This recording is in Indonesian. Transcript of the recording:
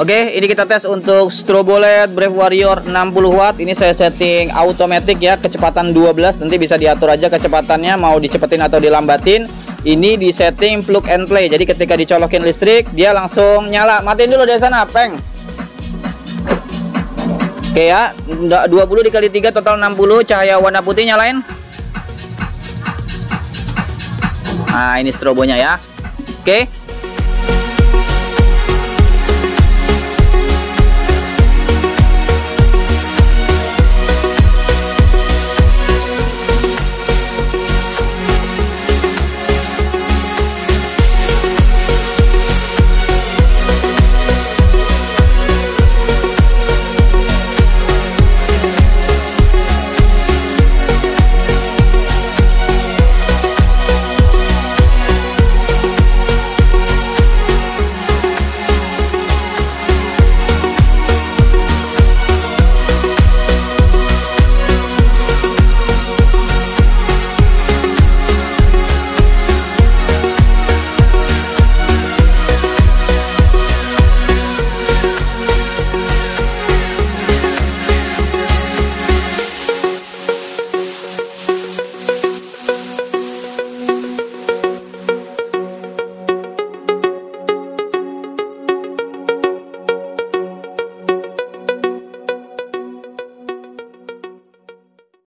Oke, ini kita tes untuk strobo LED Brave Warrior 60 watt. Ini saya setting automatic ya, kecepatan 12. Nanti bisa diatur aja kecepatannya mau dicepetin atau dilambatin. Ini di setting plug and play. Jadi ketika dicolokin listrik, dia langsung nyala. Matiin dulu dari sana, peng. Oke ya, 20 dikali 3 total 60, cahaya warna putih nyalain. Nah, ini strobonya ya. Oke.